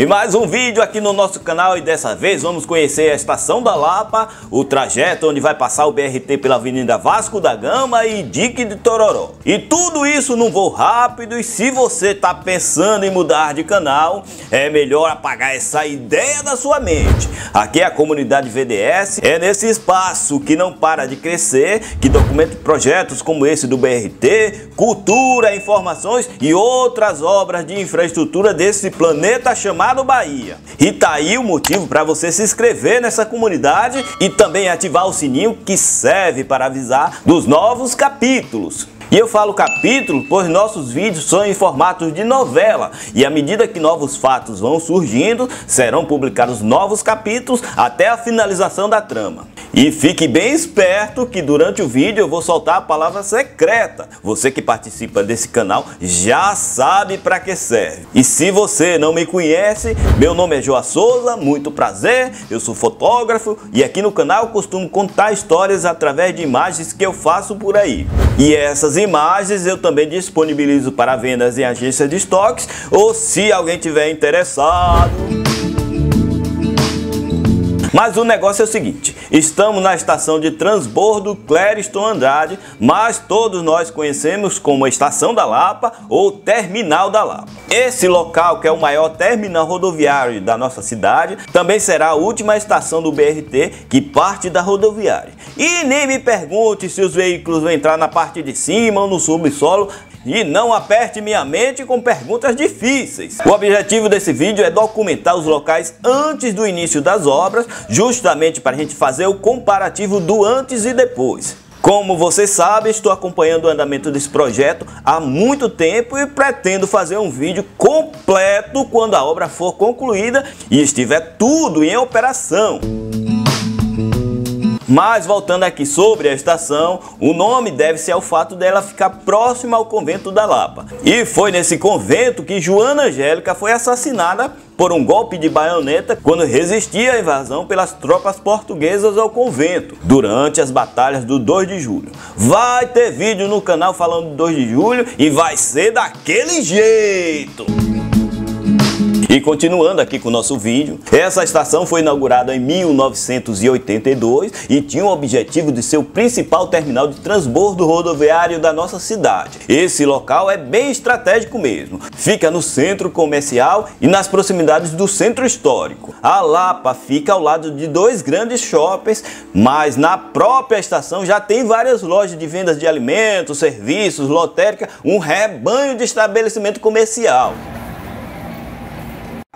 E mais um vídeo aqui no nosso canal e dessa vez vamos conhecer a Estação da Lapa, o trajeto onde vai passar o BRT pela Avenida Vasco da Gama e Dique de Tororó. E tudo isso num voo rápido e se você está pensando em mudar de canal, é melhor apagar essa ideia da sua mente. Aqui é a comunidade VDS, é nesse espaço que não para de crescer, que documenta projetos como esse do BRT, cultura, informações e outras obras de infraestrutura desse planeta chamado chamado Bahia. E tá aí o motivo para você se inscrever nessa comunidade e também ativar o sininho que serve para avisar dos novos capítulos. E eu falo capítulo, pois nossos vídeos são em formatos de novela e à medida que novos fatos vão surgindo, serão publicados novos capítulos até a finalização da trama. E fique bem esperto que durante o vídeo eu vou soltar a palavra secreta. Você que participa desse canal já sabe para que serve. E se você não me conhece, meu nome é Joa Souza, muito prazer, eu sou fotógrafo e aqui no canal costumo contar histórias através de imagens que eu faço por aí. E essas imagens eu também disponibilizo para vendas em agências de estoques ou se alguém tiver interessado. Mas o negócio é o seguinte, estamos na estação de transbordo Clériston Andrade, mas todos nós conhecemos como Estação da Lapa ou Terminal da Lapa. Esse local, que é o maior terminal rodoviário da nossa cidade, também será a última estação do BRT que parte da rodoviária. E nem me pergunte se os veículos vão entrar na parte de cima ou no subsolo, e não aperte minha mente com perguntas difíceis. O objetivo desse vídeo é documentar os locais antes do início das obras, justamente para a gente fazer o comparativo do antes e depois. Como você sabe, estou acompanhando o andamento desse projeto há muito tempo e pretendo fazer um vídeo completo quando a obra for concluída e estiver tudo em operação. Mas voltando aqui sobre a estação, o nome deve-se ao fato dela ficar próxima ao convento da Lapa. E foi nesse convento que Joana Angélica foi assassinada por um golpe de baioneta quando resistia à invasão pelas tropas portuguesas ao convento durante as batalhas do 2 de julho. Vai ter vídeo no canal falando do 2 de julho e vai ser daquele jeito! E continuando aqui com o nosso vídeo, essa estação foi inaugurada em 1982 e tinha o objetivo de ser o principal terminal de transbordo rodoviário da nossa cidade. Esse local é bem estratégico mesmo. Fica no centro comercial e nas proximidades do centro histórico. A Lapa fica ao lado de dois grandes shoppings, mas na própria estação já tem várias lojas de vendas de alimentos, serviços, lotérica, um rebanho de estabelecimento comercial.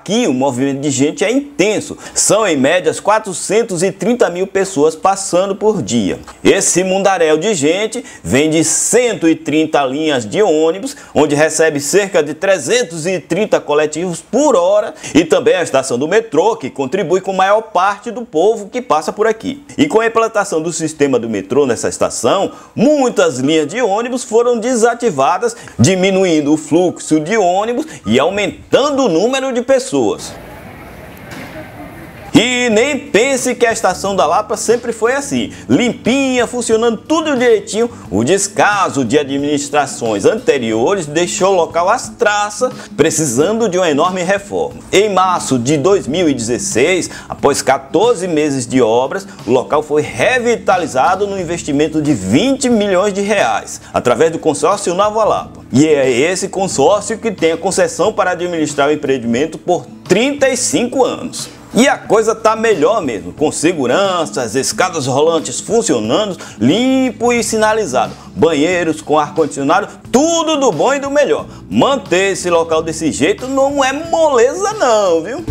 Aqui o movimento de gente é intenso, são em média 430 mil pessoas passando por dia. Esse mundaréu de gente vem de 130 linhas de ônibus, onde recebe cerca de 330 coletivos por hora, e também a estação do metrô, que contribui com a maior parte do povo que passa por aqui. E com a implantação do sistema do metrô nessa estação, muitas linhas de ônibus foram desativadas, diminuindo o fluxo de ônibus e aumentando o número de pessoas pessoas. E nem pense que a estação da Lapa sempre foi assim, limpinha, funcionando tudo direitinho. O descaso de administrações anteriores deixou o local às traças, precisando de uma enorme reforma. Em março de 2016, após 14 meses de obras, o local foi revitalizado no investimento de 20 milhões de reais, através do consórcio Nova Lapa. E é esse consórcio que tem a concessão para administrar o empreendimento por 35 anos. E a coisa tá melhor mesmo, com segurança, as escadas rolantes funcionando, limpo e sinalizado, banheiros com ar-condicionado, tudo do bom e do melhor. Manter esse local desse jeito não é moleza não, viu?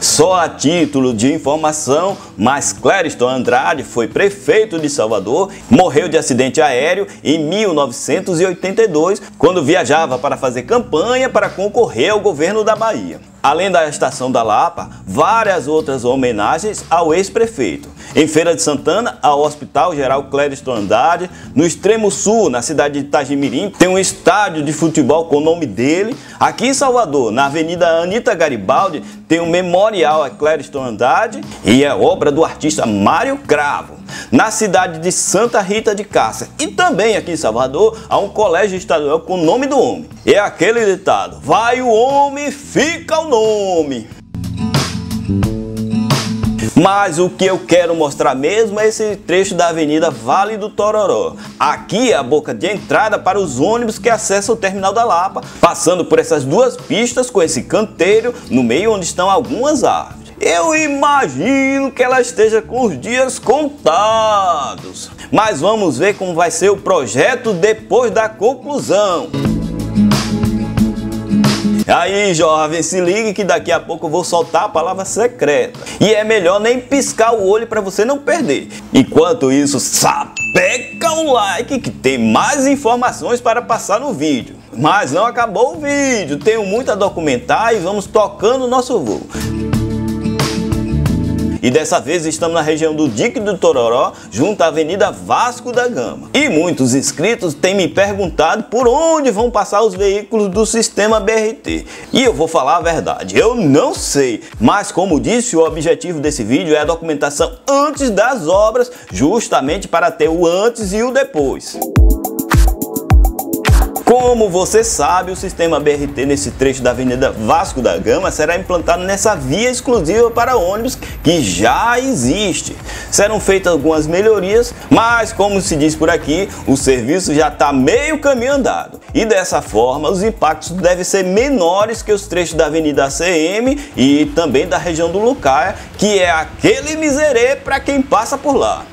Só a título de informação, mas Clériston Andrade foi prefeito de Salvador, morreu de acidente aéreo em 1982, quando viajava para fazer campanha para concorrer ao governo da Bahia. Além da estação da Lapa, várias outras homenagens ao ex-prefeito. Em Feira de Santana, ao Hospital Geral Clériston Andrade. No extremo sul, na cidade de Itagimirim, tem um estádio de futebol com o nome dele. Aqui em Salvador, na Avenida Anita Garibaldi, tem um memorial a Clériston Andrade e é obra do artista Mário Cravo. Na cidade de Santa Rita de Cássia. E também aqui em Salvador há um colégio estadual com o nome do homem. É aquele ditado: vai o homem, fica o nome. Mas o que eu quero mostrar mesmo é esse trecho da Avenida Vale do Tororó. Aqui é a boca de entrada para os ônibus que acessam o terminal da Lapa, passando por essas duas pistas com esse canteiro no meio onde estão algumas árvores. Eu imagino que ela esteja com os dias contados. Mas vamos ver como vai ser o projeto depois da conclusão. Aí, jovem, se ligue que daqui a pouco eu vou soltar a palavra secreta. E é melhor nem piscar o olho para você não perder. Enquanto isso, sapeca o like que tem mais informações para passar no vídeo. Mas não acabou o vídeo, tenho muito a documentar e vamos tocando o nosso voo. E dessa vez estamos na região do Dique do Tororó, junto à Avenida Vasco da Gama. E muitos inscritos têm me perguntado por onde vão passar os veículos do sistema BRT. E eu vou falar a verdade, eu não sei. Mas como disse, o objetivo desse vídeo é a documentação antes das obras, justamente para ter o antes e o depois. Como você sabe, o sistema BRT nesse trecho da Avenida Vasco da Gama será implantado nessa via exclusiva para ônibus que já existe. Serão feitas algumas melhorias, mas como se diz por aqui, o serviço já está meio caminho andado. E dessa forma, os impactos devem ser menores que os trechos da Avenida ACM e também da região do Lucaia, que é aquele miserê para quem passa por lá.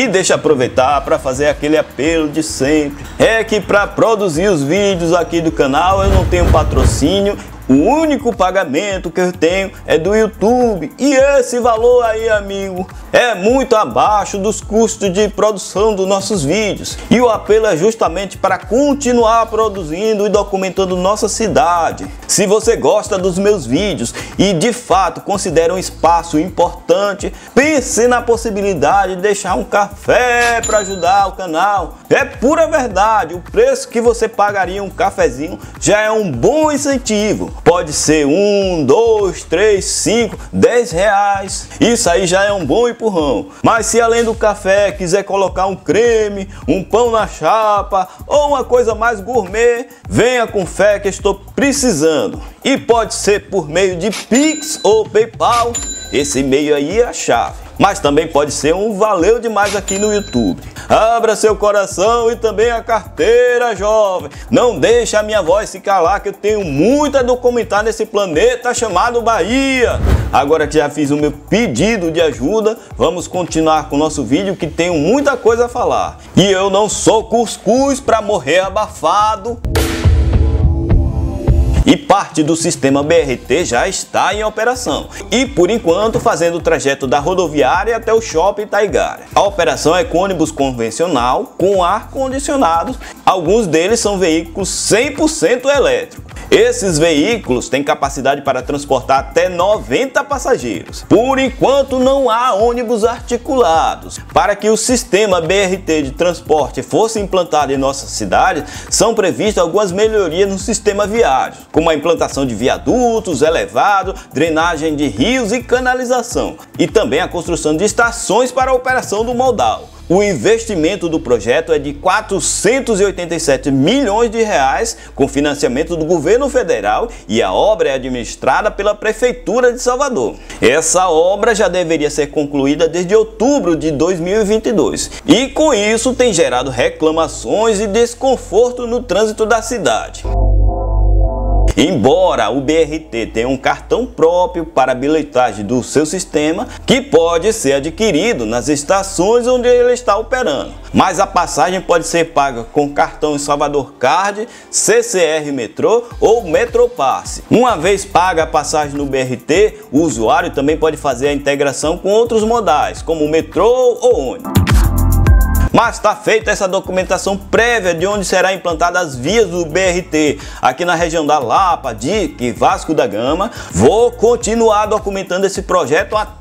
E deixa aproveitar para fazer aquele apelo de sempre. É que para produzir os vídeos aqui do canal eu não tenho patrocínio o único pagamento que eu tenho é do YouTube e esse valor aí, amigo, é muito abaixo dos custos de produção dos nossos vídeos. E o apelo é justamente para continuar produzindo e documentando nossa cidade. Se você gosta dos meus vídeos e de fato considera um espaço importante, pense na possibilidade de deixar um café para ajudar o canal. É pura verdade, o preço que você pagaria um cafezinho já é um bom incentivo. Pode ser um, dois, três, cinco, dez reais. Isso aí já é um bom empurrão. Mas se além do café quiser colocar um creme, um pão na chapa ou uma coisa mais gourmet, venha com fé que estou precisando. E pode ser por meio de Pix ou PayPal. Esse e-mail aí é a chave mas também pode ser um valeu demais aqui no YouTube. Abra seu coração e também a carteira, jovem. Não deixe a minha voz se calar que eu tenho muito a documentar nesse planeta chamado Bahia. Agora que já fiz o meu pedido de ajuda, vamos continuar com o nosso vídeo que tenho muita coisa a falar. E eu não sou cuscuz para morrer abafado e parte do sistema BRT já está em operação e por enquanto fazendo o trajeto da rodoviária até o shopping Taigara. A operação é com ônibus convencional com ar condicionado, alguns deles são veículos 100% elétricos. Esses veículos têm capacidade para transportar até 90 passageiros. Por enquanto não há ônibus articulados. Para que o sistema BRT de transporte fosse implantado em nossa cidade, são previstas algumas melhorias no sistema viário, como a implantação de viadutos, elevado, drenagem de rios e canalização, e também a construção de estações para a operação do modal. O investimento do projeto é de 487 milhões de reais com financiamento do governo federal e a obra é administrada pela prefeitura de Salvador. Essa obra já deveria ser concluída desde outubro de 2022 e com isso tem gerado reclamações e desconforto no trânsito da cidade. Embora o BRT tenha um cartão próprio para bilhetagem do seu sistema, que pode ser adquirido nas estações onde ele está operando. Mas a passagem pode ser paga com cartão Salvador Card, CCR Metrô ou Metropasse. Uma vez paga a passagem no BRT, o usuário também pode fazer a integração com outros modais, como metrô ou ônibus. Mas está feita essa documentação prévia de onde será implantadas as vias do BRT aqui na região da Lapa, Dique Vasco da Gama. Vou continuar documentando esse projeto até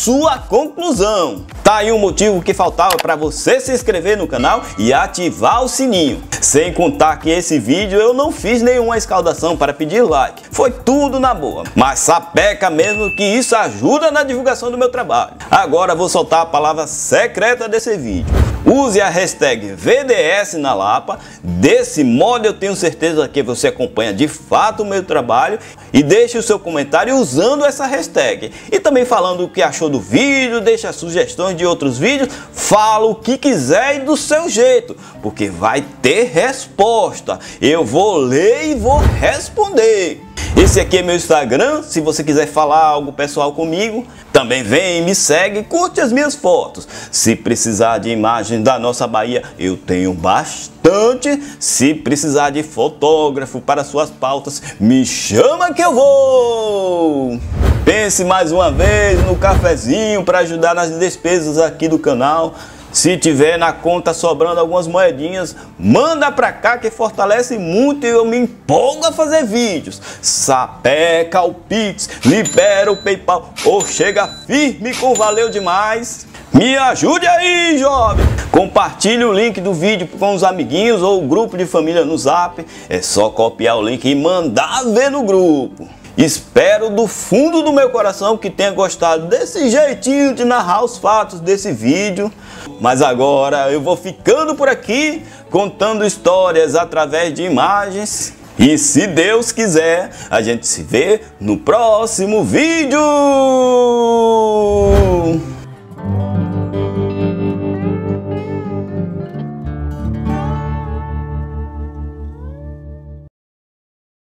sua conclusão. Tá aí um motivo que faltava para você se inscrever no canal e ativar o sininho. Sem contar que esse vídeo eu não fiz nenhuma escaldação para pedir like. Foi tudo na boa. Mas sapeca mesmo que isso ajuda na divulgação do meu trabalho. Agora vou soltar a palavra secreta desse vídeo. Use a hashtag VDS na Lapa. Desse modo eu tenho certeza que você acompanha de fato o meu trabalho e deixe o seu comentário usando essa hashtag. E também falando que achou do vídeo, deixa sugestões de outros vídeos, fala o que quiser e do seu jeito, porque vai ter resposta. Eu vou ler e vou responder. Esse aqui é meu Instagram, se você quiser falar algo pessoal comigo, também vem, me segue, curte as minhas fotos. Se precisar de imagem da nossa Bahia, eu tenho bastante. Se precisar de fotógrafo para suas pautas, me chama que eu vou! Pense mais uma vez no cafezinho para ajudar nas despesas aqui do canal. Se tiver na conta sobrando algumas moedinhas, manda pra cá que fortalece muito e eu me empolgo a fazer vídeos. Sapeca o Pix, libera o PayPal ou chega firme com valeu demais. Me ajude aí, jovem! Compartilhe o link do vídeo com os amiguinhos ou o grupo de família no Zap. É só copiar o link e mandar ver no grupo. Espero do fundo do meu coração que tenha gostado desse jeitinho de narrar os fatos desse vídeo. Mas agora eu vou ficando por aqui, contando histórias através de imagens. E se Deus quiser, a gente se vê no próximo vídeo!